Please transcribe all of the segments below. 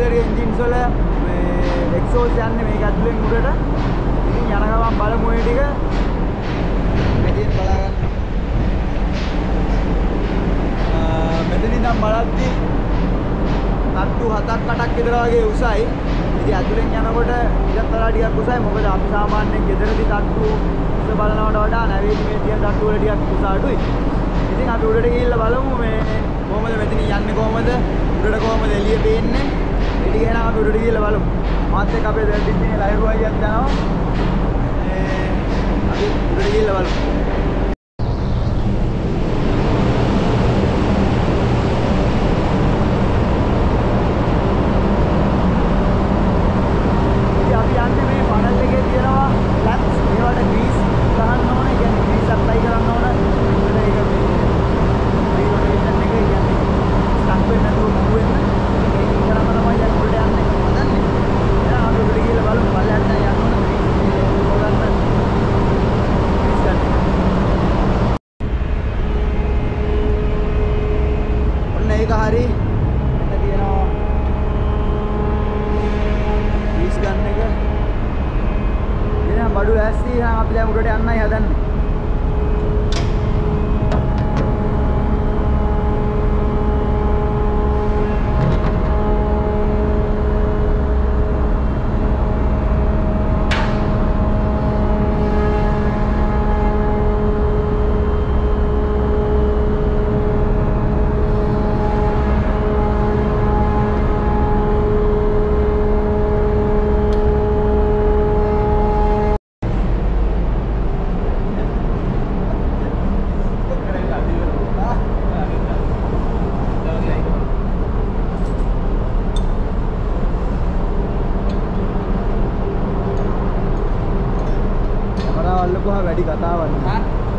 Engines වල මේ exhaust යන්නේ මේක ඇතුලෙන් උඩට. ඉතින් යන ගමන් බලමු මේ ටික. මෙතෙන් බලාගන්න. මෙතන ඉඳන් බලද්දී තට්ටු 7ක් 8ක් විතර වගේ උසයි. ඉතින් ඇතුලෙන් යනකොට ඊටත් වඩා ටිකක් උසයි. මොකද අපි සාමාන්‍යයෙන් ගෙදරදී තට්ටු උස බලනවට වඩා නැවේදී මේ තියෙන තට්ටු වල ටිකක් උස අඩුයි. ඉතින් අපි උඩට ගිහිල්ලා බලමු මේ කොහොමද මෙතන යන්නේ කොහොමද? උඩට කොහොමද එළිය පේන්නේ? ඒ ටික එහෙනම් අපි උඩට ගිහිල්ලා බලමු. මාත් එක්ක අපේ දෙන්නින් ලයිව් අයියක් යනවා. ඒ අපි උඩට ගිහිල්ලා බලමු. ඉතින් අපි යන්නේ මේ ෆනල් එකේ තියෙනවා ලැප්ස් ඒවට ග්‍රීස් ගහන්න ඕනේ කියන්නේ ග්‍රීස් ඇප්ලයි කරන්න ඕනේ එතන ඒක මේ රොටේෂන් එක කියන්නේ ස්ටක් වෙන්න නැතුව මූව් වෙන්න ඒක කරාම තමයි දැන් උඩට යන්නේ හදන්නේ එහෙනම් අපි උඩට ගිහලා බලමු බලන්න යන්න ඕනේ ග්‍රීස් හොගන්න ග්‍රීස් ගන්න ඔන්න ඒක හරි එන්න තියෙනවා ග්‍රීස් ගන්න එක එහෙනම් බඩු ලෑස්ති එහෙනම් අපි දැන් උඩට යන්නයි හදන්නේ කැමරාව අල්ලපුවා වැඩි කතාවක් නෑ.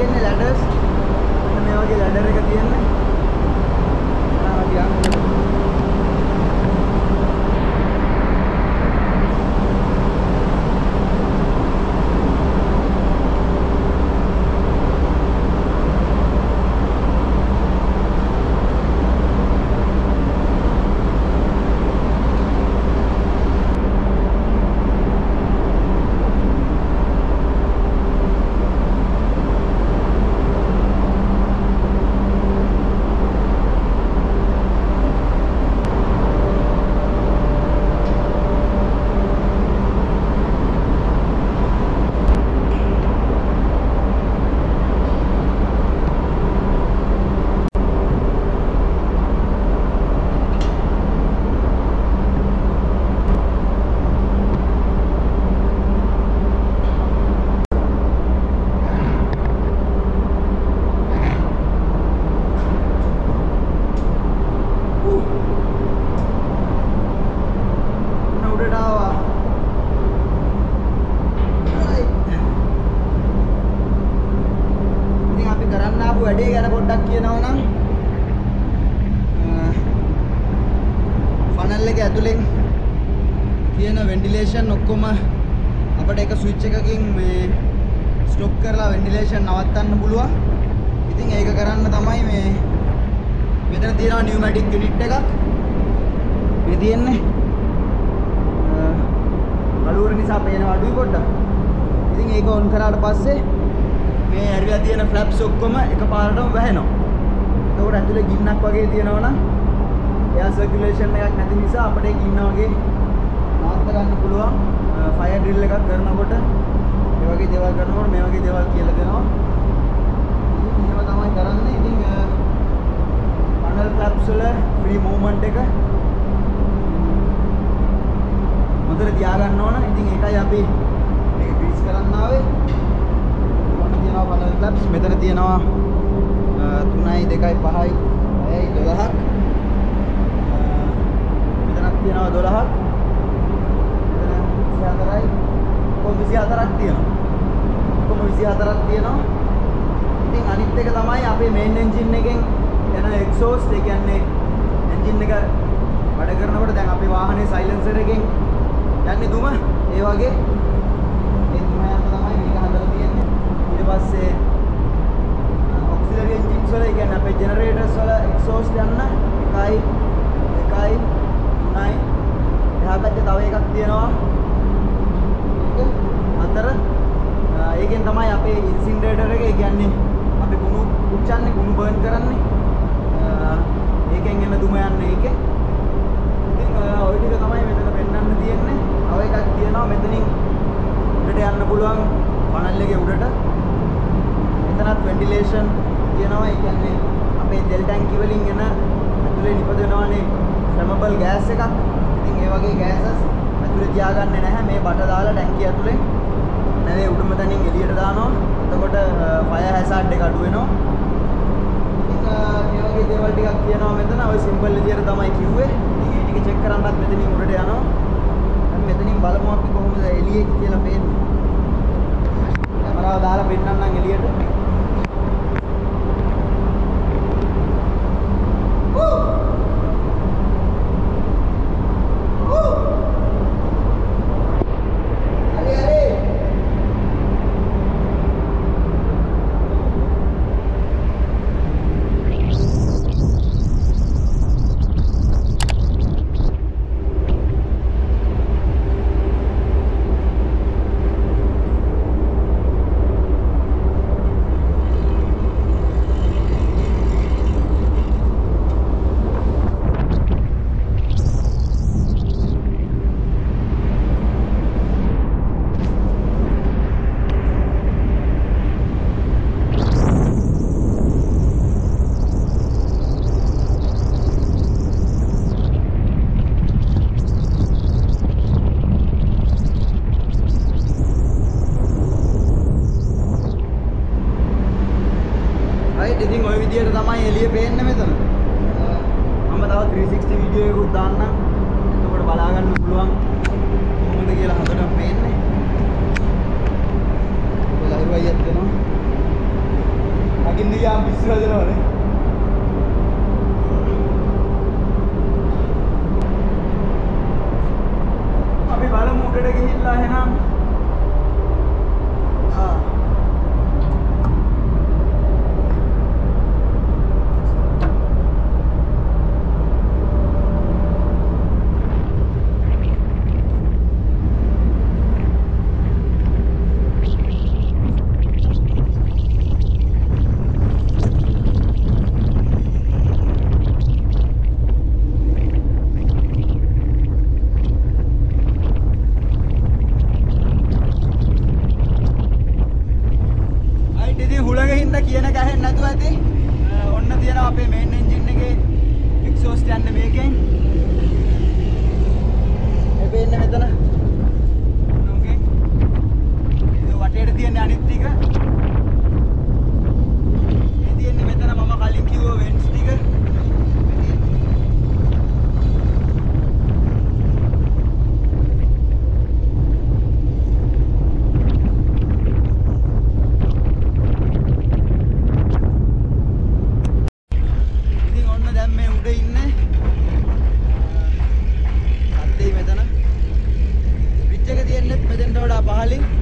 තියෙන්නේ ලැඩර්ස් මේ වගේ ලැඩර් එක තියෙන්නේ කරන්න ආපු වැඩේ ගැන පොඩ්ඩක් කියනවා නම් ෆනල් එක ඇතුලෙන් තියෙන වෙන්ටිලේෂන් ඔක්කොම අපිට එක ස්විච් එකකින් මේ ස්ටොප් කරලා වෙන්ටිලේෂන් නවත්තන්න පුළුවන්. ඉතින් ඒක කරන්න තමයි මේ මෙතන තියෙනවා නියුමැටික් යුනිට් එකක්. මේ තියෙන්නේ කළුවර නිසා පේන අඩුයි පොඩ්ඩක්. ඉතින් ඒක ඔන් කරාට පස්සේ මේ ඇරිලා තියෙන ෆ්ලැප්ස් ඔක්කොම එකපාරටම වැහෙනවා. එතකොට ඇතුලේ ගින්නක් වගේ තියෙනවා නම් එයා සර්කියුලේෂන් එකක් නැති නිසා අපිට ඒ ගින්න වගේ නවත්ත ගන්න පුළුවන්. ෆයර් ඩ්‍රිල් එකක් කරනකොට මේ වගේ දේවල් කරනකොට මේ වගේ දේවල් කියලා දෙනවා. ඉතින් එහෙම තමයි කරන්නේ. ඉතින් ෆනල් ෆ්ලැප්ස් වල ෆ්‍රී මූවමන්ට් එක හොඳට තියාගන්න ඕන. ඉතින් ඒකයි අපි මේක ග්‍රීස් කරන්න ආවේ. ඔන්න තියෙනවා ෆනල් ෆ්ලැප්ස්. මෙතන තියෙනවා 3යි 2යි 5යි 6යි 12ක්. මෙතනක් තියෙනවා 12ක්. මෙතන 24යි. කොහොම 24ක් තියෙනවා. කොහොම 24ක් තියෙනවා. ඉතින් අනිත් එක තමයි අපේ මේන් එන්ජින් එකෙන් එන එක්සෝස්ට් ඒ කියන්නේ එන්ජින් එක වැඩ කරනකොට දැන් අපේ වාහනේ සයිලන්සර් එකෙන් යන්නේ දුම ඒ වගේ ඒ දුම යන තමයි මේක හදලා තියෙන්නේ ඊට පස්සේ ඔක්සිලරි එන්ජින්ස් වල ඒ කියන්නේ අපේ ජෙනරේටර්ස් වල එක්සෝස්ට් යන්න එකයි එකයි තුනයි. එහා පැත්තේ තව එකක් තියෙනවා. ඒක හතර ඒකෙන් තමයි අපේ ඉන්සිනරේටර් එක ඒ කියන්නේ අපි කුණු පුච්චන්නේ කුණු බර්න් කරන්නේ. ඒකෙන් එන දුම යන්නේ ඒකේ. ඉතින් ওই ටික තමයි මෙතන පෙන්වන්න තියෙන්නේ. තව එකක් තියෙනවා මෙතනින් උඩට යන්න පුළුවන් ෆනල් එකේ උඩට. එතනත් වෙන්ටිලේෂන් තියෙනවා ඒ කියන්නේ අපේ තෙල් ටැංකිය වලින් එන ඇතුලේ නිපදවනවානේ ෆ්ලැමබල් ගෑස් එකක්. ඉතින් ඒ වගේ ගෑසස් ඇතුලේ තියාගන්නේ නැහැ. මේ බට දාලා ටැංකිය ඇතුලේ නැවේ උඩම තනින් එළියට දානවා. එතකොට ෆයර් හැසාඩ් එක අඩු වෙනවා. ඉතින් මේ වගේ දේවල් ටිකක් කියනවා මෙතන. ඔය සිම්පල් විදියට තමයි කිව්වේ. ඉතින් ඒ ටික චෙක් කරන්නත් මෙතනින් උඩට යනවා. දැන් මෙතනින් බලමු අපි කොහොමද එළියේ කියලා පේන්නේ. කැමරාව දාලා පෙන්නන්නම් එළියට හරි හරි right ඉතින් ওই විදියට තමයි එළිය පේන්නේ මෙතන. මම තව 360 වීඩියෝ එකකුත් දාන්නම්. එතකොට බලා ගන්න පුළුවන් කොහොමද කියලා හොඳට පේන්නේ. ලහිරු අයියත් වෙනවා. නගින්න ගියාම පිස්සු හදනවනේ. Darling.